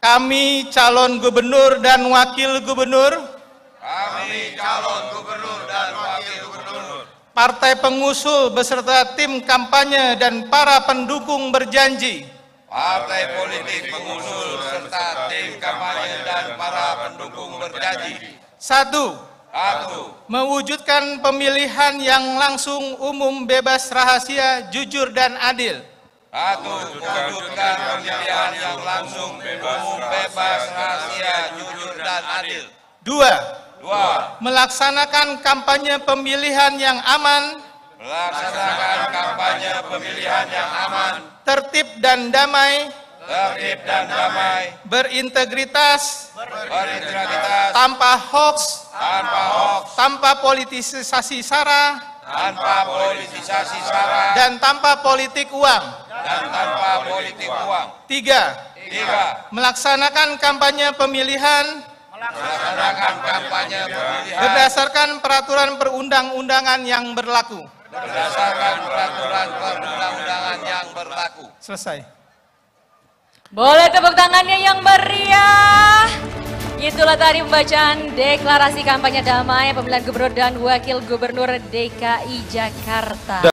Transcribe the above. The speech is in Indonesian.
Kami calon gubernur dan wakil gubernur Kami calon gubernur dan wakil gubernur. Partai pengusul beserta tim kampanye dan para pendukung berjanji Partai politik pengusul serta tim kampanye dan para pendukung berjanji. Satu, Satu, mewujudkan pemilihan yang langsung umum bebas rahasia, jujur dan adil. Satu mewujudkan pemilihan yang langsung umum bebas rahasia jujur dan adil. Dua, Dua, melaksanakan kampanye pemilihan yang aman, melaksanakan kampanye pemilihan yang aman, tertib dan damai, tertib dan damai, berintegritas, berintegritas, tanpa hoax, tanpa hoax, tanpa politisasi sara, tanpa politisasi sara, dan tanpa politik uang. Dan tanpa politik uang. Tiga, Tiga, melaksanakan kampanye pemilihan melaksanakan kampanye pemilihan berdasarkan peraturan perundang-undangan yang berlaku. berdasarkan peraturan perundang-undangan yang berlaku. Selesai. Boleh tepuk tangannya yang meriah. Itulah tadi pembacaan deklarasi kampanye damai pemilihan gubernur dan wakil gubernur DKI Jakarta.